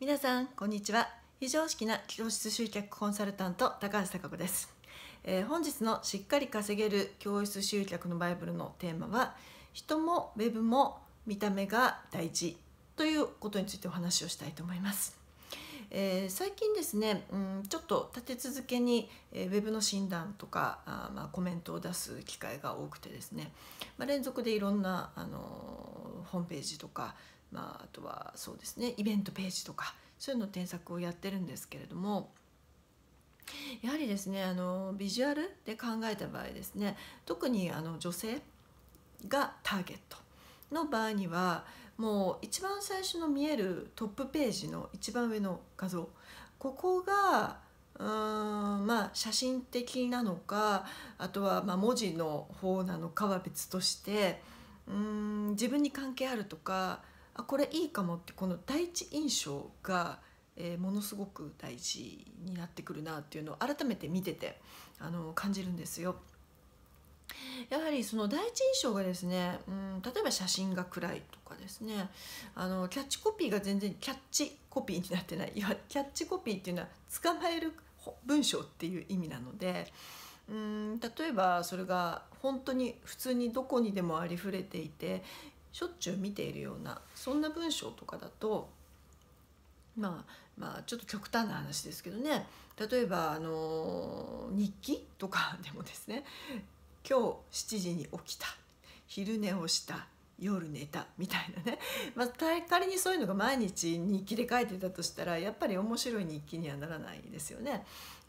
皆さんこんにちは。非常識な教室集客コンサルタント高橋貴子です、えー本日のしっかり稼げる教室集客のバイブルのテーマは人もウェブも見た目が大事ということについてお話をしたいと思います。えー最近ですね、うん、ちょっと立て続けに、えーウェブの診断とかあ、まあ、コメントを出す機会が多くてですね、まあ、連続でいろんな、あのホームページとか、まあ、あとはそうですねイベントページとかそういうの添削をやってるんですけれどもやはりですねあのビジュアルで考えた場合ですね特にあの女性がターゲットの場合にはもう一番最初の見えるトップページの一番上の画像ここがうーんまあ写真的なのかあとはま文字の方なのかは別としてうーん自分に関係あるとかあこれいいかもってこの第一印象が、えーものすごく大事になってくるなっていうのを改めて見ててあの感じるんですよ。やはりその第一印象がですね、うん、例えば写真が暗いとかですねあのキャッチコピーが全然キャッチコピーになってないいやキャッチコピーっていうのは捕まえる文章っていう意味なのでうん例えばそれが本当に普通にどこにでもありふれていてしょっちゅう見ているようなそんな文章とかだとまあまあちょっと極端な話ですけどね例えばあの日記とかでもですね今日7時に起きた昼寝をした夜寝たみたいなね、まあ、仮にそういうのが毎日日記で書いてたとしたらやっぱり面白い日記にはならないですよね。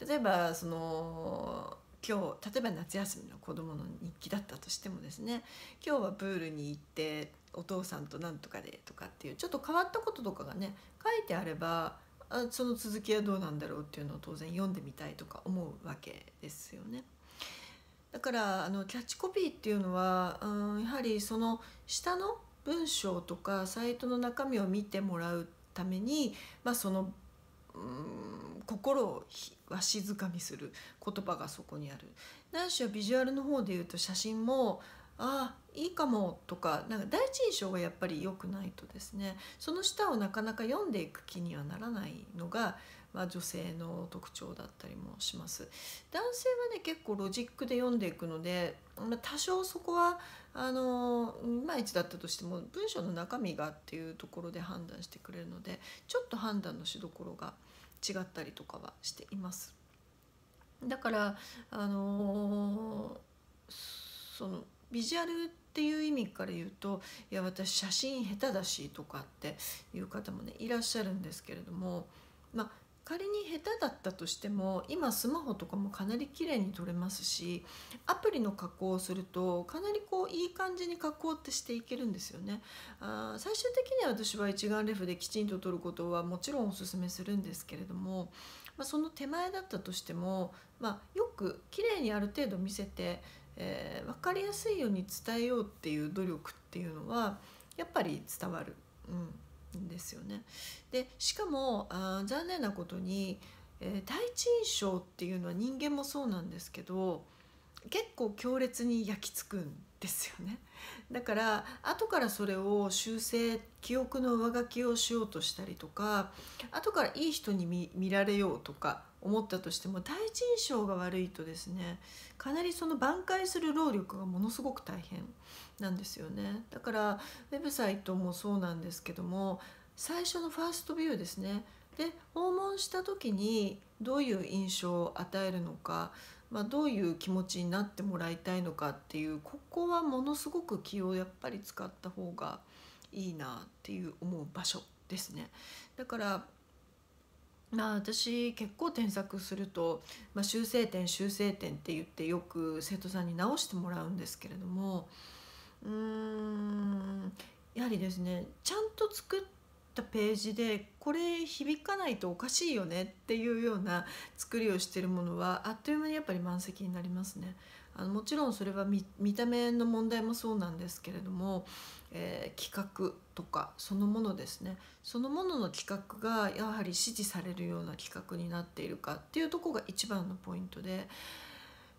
例えばその今日例えば夏休みの子供の日記だったとしてもですね今日はプールに行ってお父さんとなんとかでとかっていうちょっと変わったこととかがね書いてあればあその続きはどうなんだろうっていうのを当然読んでみたいとか思うわけですよね。だからあのキャッチコピーっていうのは、うん、やはりその下の文章とかサイトの中身を見てもらうために、まあ、その、うん、心をわしづかみする言葉がそこにある。何しはビジュアルの方で言うと写真もあいいかもとかなんか第一印象がやっぱり良くないとですねその下をなかなか読んでいく気にはならないのが、まあ、女性の特徴だったりもします男性はね結構ロジックで読んでいくので、まあ、多少そこはあのいまいちだったとしても文章の中身がっていうところで判断してくれるのでちょっと判断のしどころが違ったりとかはしています。だからあのそのビジュアルっていう意味から言うといや私写真下手だしとかっていう方もねいらっしゃるんですけれどもまあ仮に下手だったとしても今スマホとかもかなり綺麗に撮れますしアプリの加工をするとかなりこういい感じに加工ってしていけるんですよね。あ最終的には私は一眼レフできちんと撮ることはもちろんおすすめするんですけれども、まあ、その手前だったとしても、まあ、よく綺麗にある程度見せてえー分かりやすいように伝えようっていう努力っていうのはやっぱり伝わる、う、んですよね。でしかもあ残念なことに、えー第一印象っていうのは人間もそうなんですけど結構強烈に焼き付くんですよね。だから後からそれを修正記憶の上書きをしようとしたりとか後からいい人に見られようとか思ったとしても第一印象が悪いとですねかなりその挽回する労力がものすごく大変なんですよねだからウェブサイトもそうなんですけども最初のファーストビューですねで訪問した時にどういう印象を与えるのか、まあ、どういう気持ちになってもらいたいのかっていうここはものすごく気をやっぱり使った方がいいなっていう思う場所ですね。だからまあ私結構添削すると、まあ、修正点修正点って言ってよく生徒さんに直してもらうんですけれどもうーんやはりですねちゃんと作ったページでこれ響かないとおかしいよねっていうような作りをしてるものはあっという間にやっぱり満席になりますね。あのもちろんそれは見た目の問題もそうなんですけれども、えー企画とかそのものですね。そのものの企画がやはり支持されるような企画になっているかっていうとこが一番のポイントで、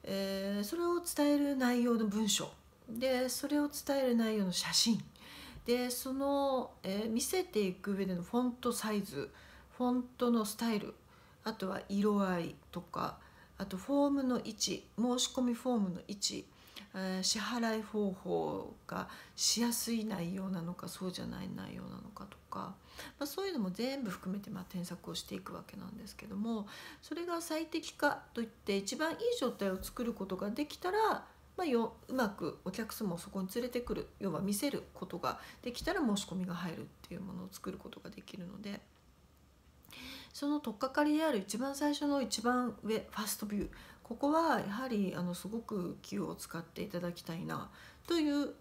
えーそれを伝える内容の文章。でそれを伝える内容の写真。でその、えー見せていく上でのフォントサイズフォントのスタイルあとは色合いとかあとフォームの位置申し込みフォームの位置えー支払い方法がしやすい内容なのかそうじゃない内容なのかとか、まあ、そういうのも全部含めてま添削をしていくわけなんですけどもそれが最適化といって一番いい状態を作ることができたら、まあ、ようまくお客様をそこに連れてくる要は見せることができたら申し込みが入るっていうものを作ることができるので。その取っかかりである一番最初の一番上ファーストビューここはやはりあのすごく気を使っていただきたいなという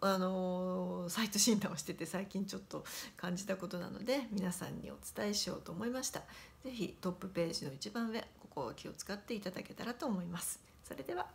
あのサイト診断をしてて最近ちょっと感じたことなので 皆さんにお伝えしようと思いました。是非トップページの一番上ここを気を使っていただけたらと思います。それでは